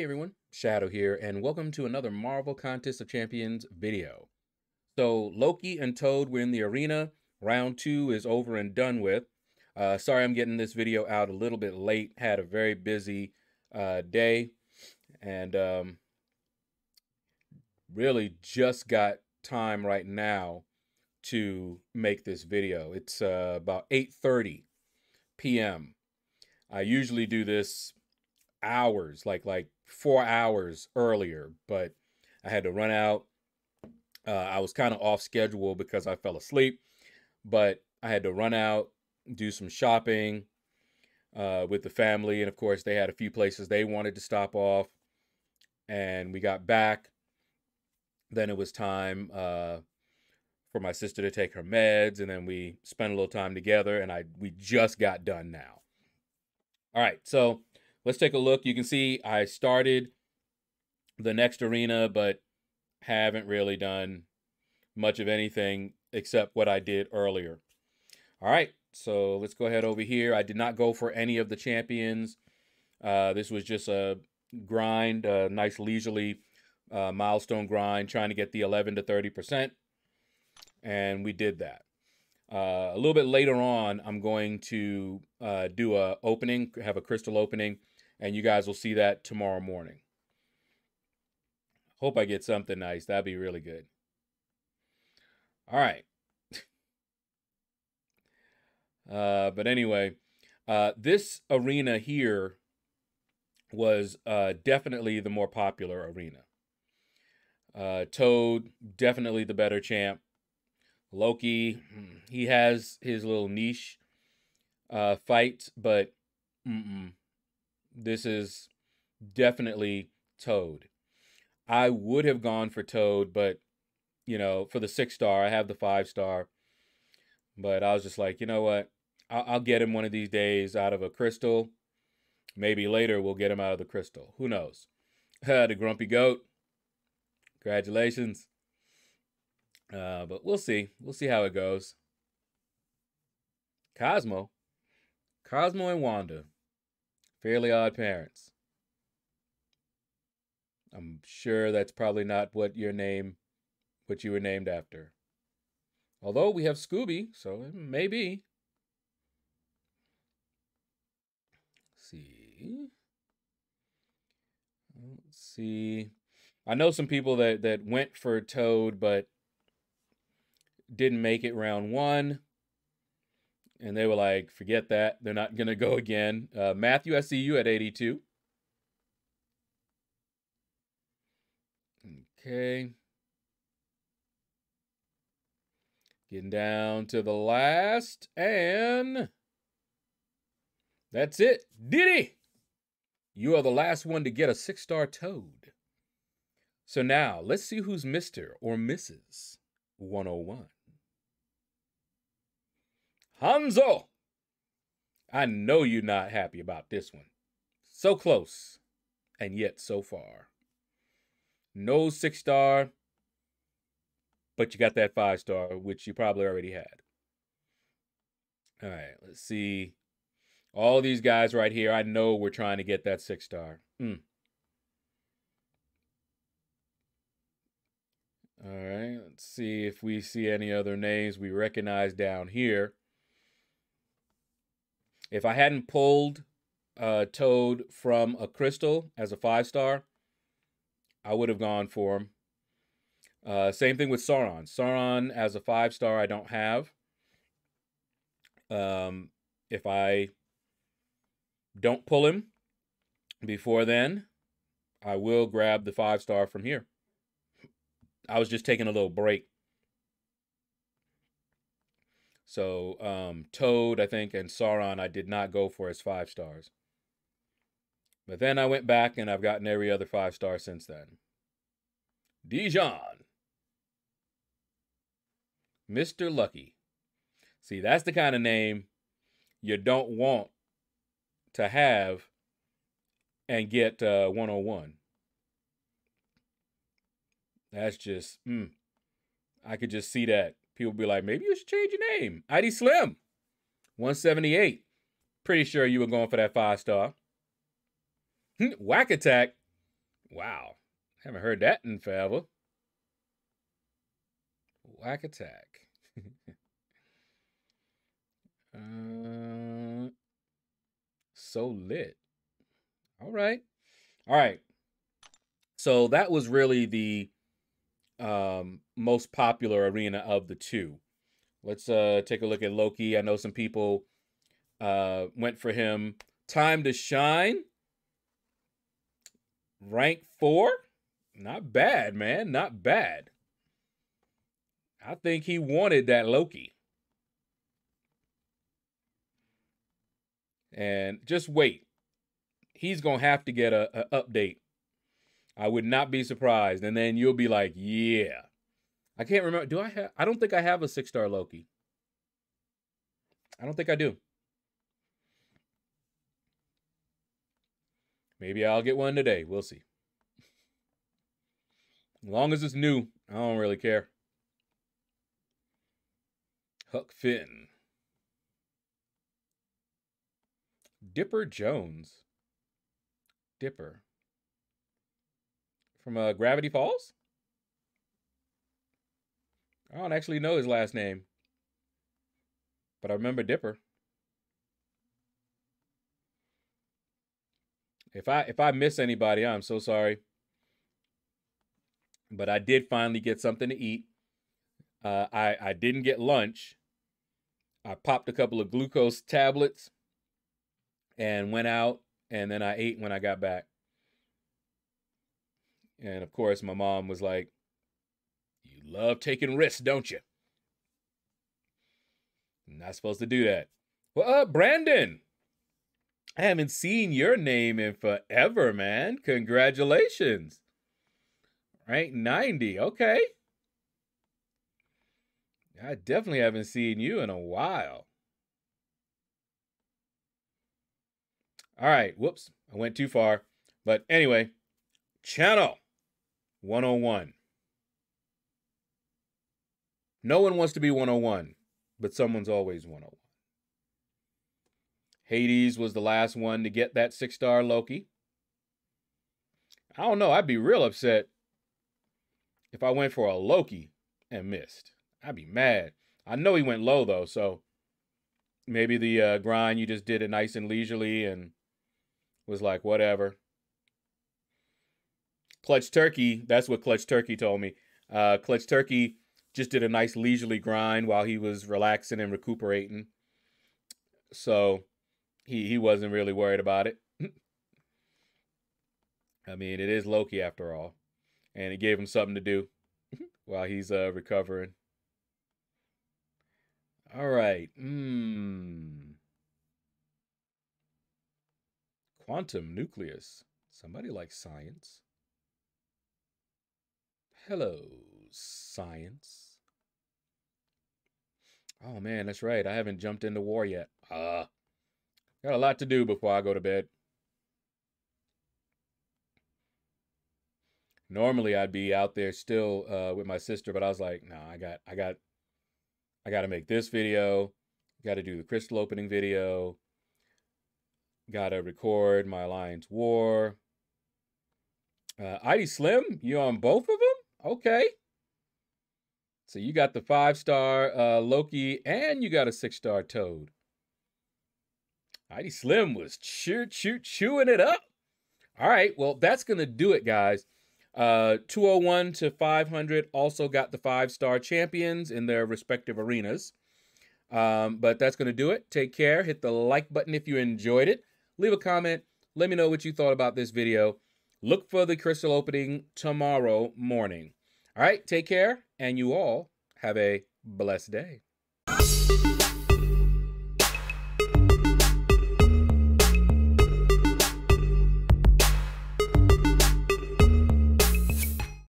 Hey everyone, Shaedow here, and welcome to another Marvel Contest of Champions video. So, Loki and Toad were in the arena. Round two is over and done with. Uh, sorry I'm getting this video out a little bit late. Had a very busy uh, day, and um, really just got time right now to make this video. It's uh, about 8.30 p.m. I usually do this hours, like like four hours earlier, but I had to run out. Uh, I was kind of off schedule because I fell asleep, but I had to run out, do some shopping uh, with the family, and of course they had a few places they wanted to stop off, and we got back. Then it was time uh, for my sister to take her meds, and then we spent a little time together, and I we just got done now. All right, so let's take a look. You can see I started the next arena, but haven't really done much of anything except what I did earlier. All right, so let's go ahead over here. I did not go for any of the champions. Uh, this was just a grind, a nice leisurely uh, milestone grind, trying to get the 11 to 30%. And we did that. Uh, a little bit later on, I'm going to uh, do a opening, have a crystal opening, and you guys will see that tomorrow morning. Hope I get something nice. That'd be really good. All right. uh, but anyway, uh, this arena here was uh, definitely the more popular arena. Uh, Toad, definitely the better champ. Loki, hmm, he has his little niche uh, fights, but mm-mm. This is definitely Toad. I would have gone for Toad, but you know, for the six star, I have the five star. But I was just like, you know what? I'll, I'll get him one of these days out of a crystal. Maybe later we'll get him out of the crystal. Who knows? the grumpy goat. Congratulations. Uh, but we'll see. We'll see how it goes. Cosmo. Cosmo and Wanda. Fairly odd parents. I'm sure that's probably not what your name, what you were named after. Although we have Scooby, so it may be. See. Let's see. I know some people that that went for Toad, but didn't make it round one. And they were like, forget that. They're not going to go again. Uh, Matthew, I see you at 82. Okay. Getting down to the last. And that's it. Diddy! You are the last one to get a six star toad. So now let's see who's Mr. or Mrs. 101. Hanzo! I know you're not happy about this one. So close, and yet so far. No six star, but you got that five star, which you probably already had. All right, let's see. All these guys right here, I know we're trying to get that six star. Mm. All right, let's see if we see any other names we recognize down here. If I hadn't pulled uh, Toad from a crystal as a five star, I would have gone for him. Uh, same thing with Sauron. Sauron as a five star, I don't have. Um, if I don't pull him before then, I will grab the five star from here. I was just taking a little break So um, Toad, I think, and Sauron, I did not go for as five stars. But then I went back and I've gotten every other five star since then. Dijon. Mr. Lucky. See, that's the kind of name you don't want to have and get uh, 101. That's just, mm, I could just see that people be like, maybe you should change your name. ID Slim, 178. Pretty sure you were going for that five star. Hmm, Whack Attack. Wow. Haven't heard that in forever. Whack attack. uh, so lit. All right. All right. So that was really the um, most popular arena of the two. Let's uh, take a look at Loki. I know some people uh, went for him. Time to shine. Rank four. Not bad, man. Not bad. I think he wanted that Loki. And just wait. He's going to have to get a, a update. I would not be surprised. And then you'll be like, yeah. I can't remember. Do I have? I don't think I have a six star Loki. I don't think I do. Maybe I'll get one today. We'll see. As long as it's new, I don't really care. Huck Finn. Dipper Jones. Dipper. From uh, Gravity Falls? I don't actually know his last name. But I remember Dipper. If I if I miss anybody, I'm so sorry. But I did finally get something to eat. Uh, I I didn't get lunch. I popped a couple of glucose tablets and went out, and then I ate when I got back. And of course, my mom was like, "You love taking risks, don't you?" I'm not supposed to do that. Well, uh, Brandon, I haven't seen your name in forever, man. Congratulations. Right, 90. Okay. I definitely haven't seen you in a while. All right. Whoops. I went too far. But anyway, channel 101. No one wants to be 101, but someone's always 101. Hades was the last one to get that six star Loki. I don't know. I'd be real upset if I went for a Loki and missed. I'd be mad. I know he went low though, so maybe the uh, grind you just did it nice and leisurely and was like whatever. Clutch Turkey, that's what Clutch Turkey told me. Uh, Clutch Turkey just did a nice leisurely grind while he was relaxing and recuperating. So he he wasn't really worried about it. I mean, it is Loki after all, and it gave him something to do while he's uh, recovering. All right. Hmm. Quantum nucleus. Somebody likes science. Hello, science. Oh man, that's right. I haven't jumped into war yet. Uh, got a lot to do before I go to bed. Normally I'd be out there still uh, with my sister, but I was like, no, nah, I got I got I got to make this video, got to do the crystal opening video, got to record my Alliance War. Uh, ID Slim, you on both of them? Okay. So you got the five star uh, Loki and you got a six star Toad. Heidi Slim was chew, chew, chewing it up. All right, well, that's going to do it, guys. Uh, 201 to 500 also got the five star champions in their respective arenas. Um, but that's going to do it. Take care. Hit the like button if you enjoyed it. Leave a comment. Let me know what you thought about this video. Look for the crystal opening tomorrow morning. All right, take care, and you all have a blessed day.